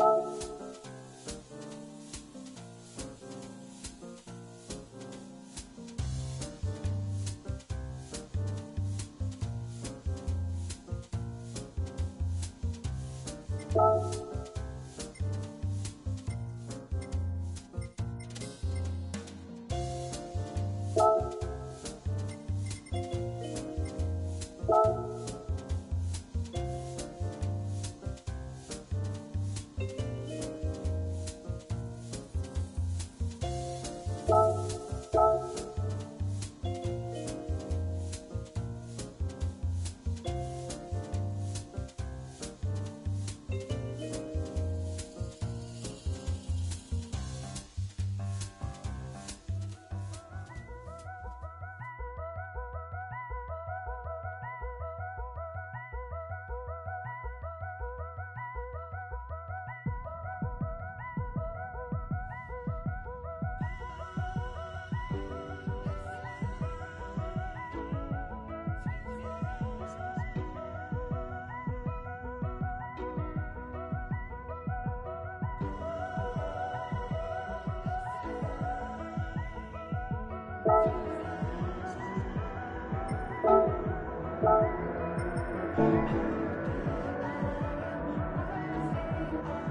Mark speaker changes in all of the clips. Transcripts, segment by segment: Speaker 1: Thank you.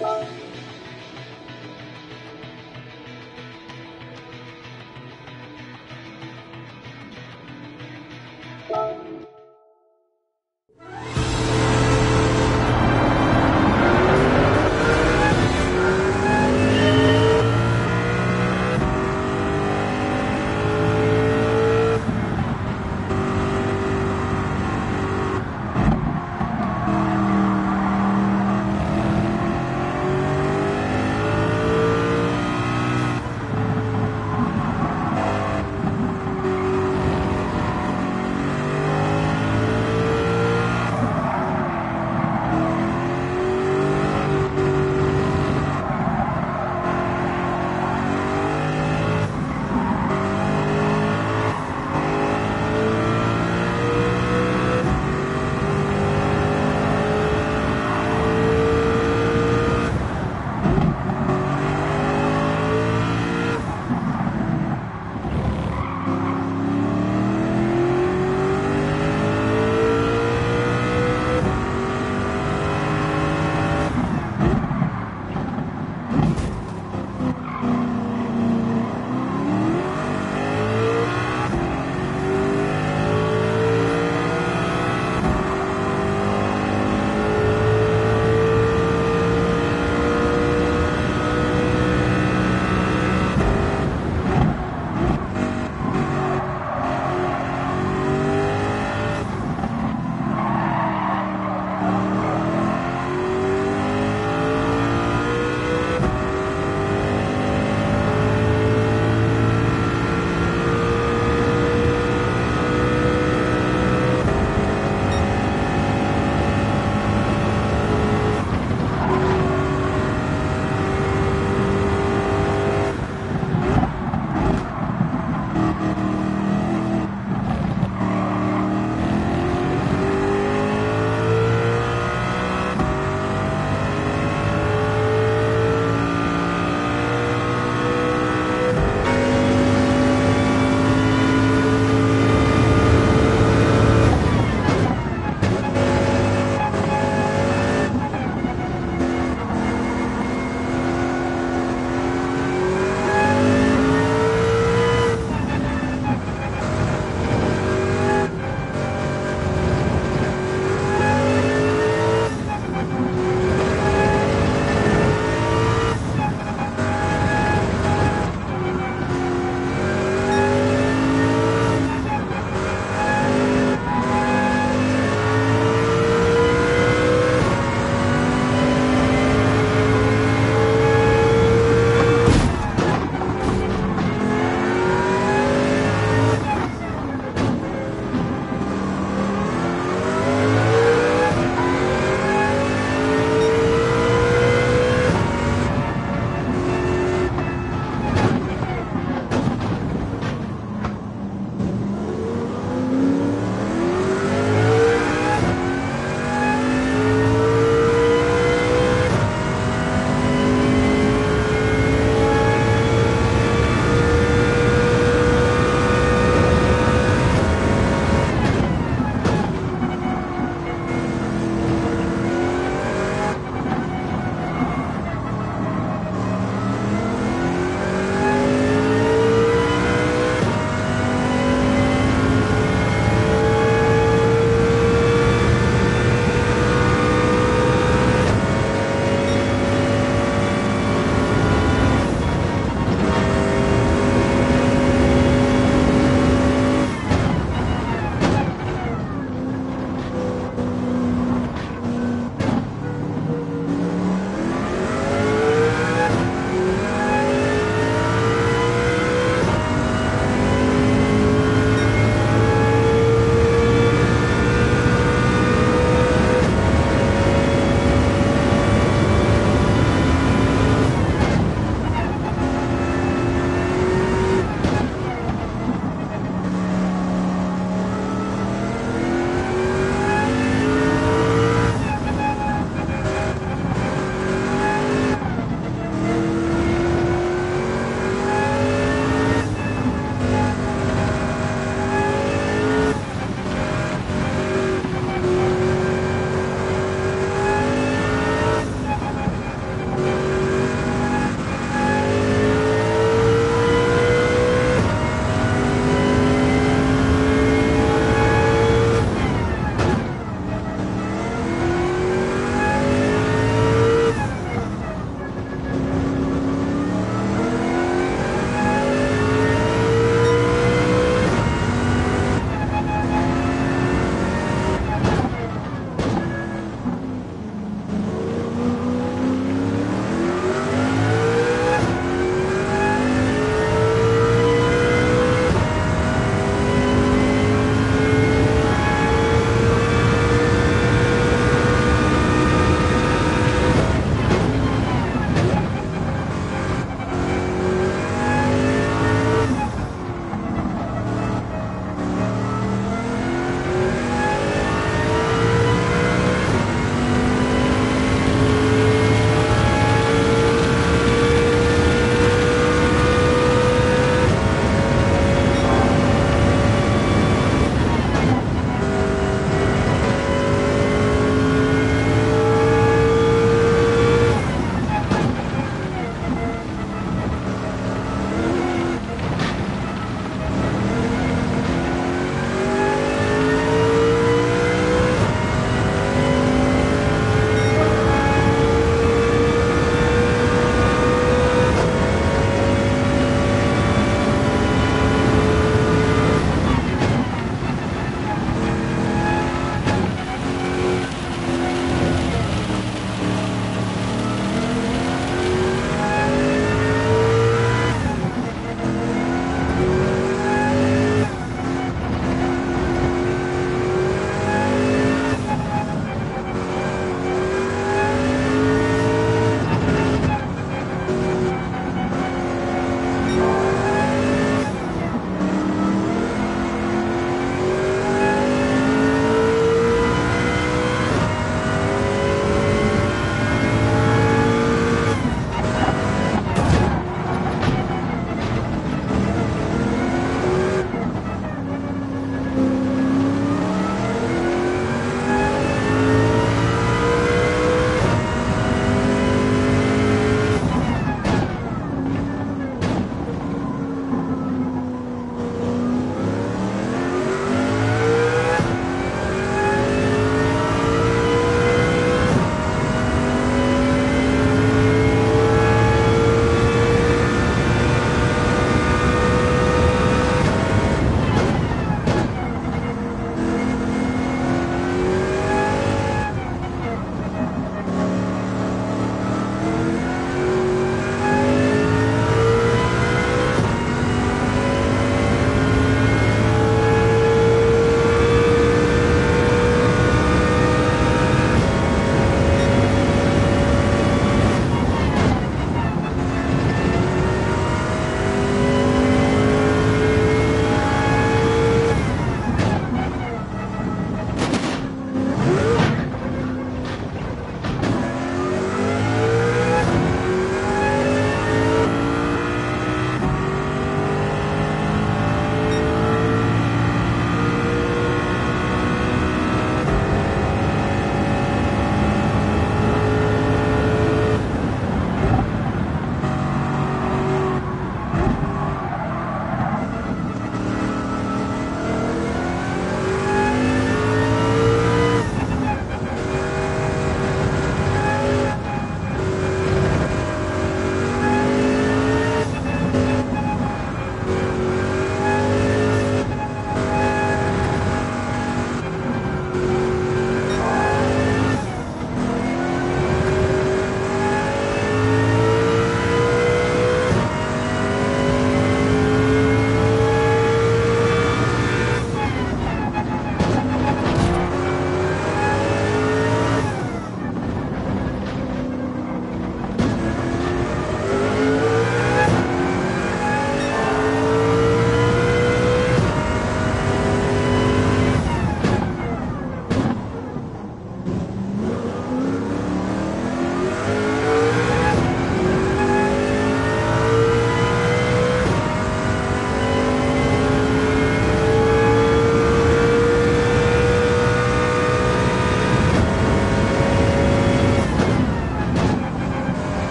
Speaker 1: Bye.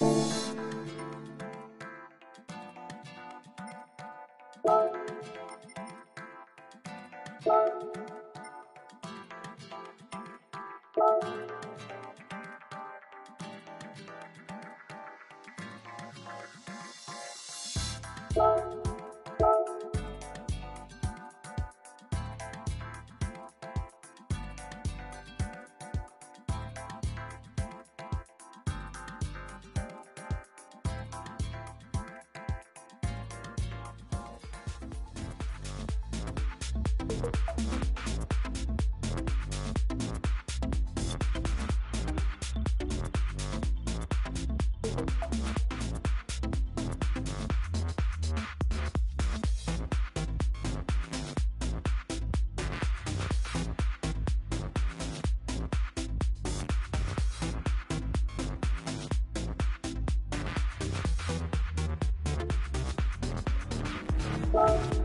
Speaker 1: Thank you. Bye.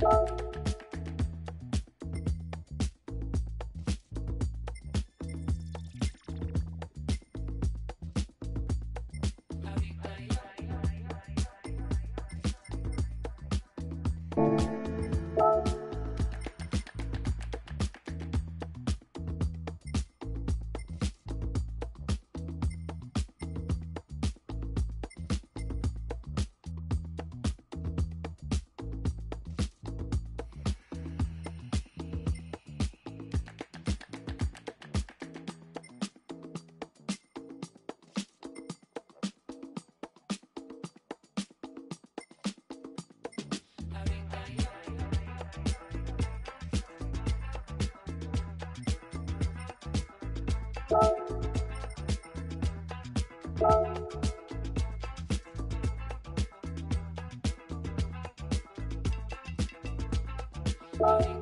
Speaker 1: Thank you. Bye.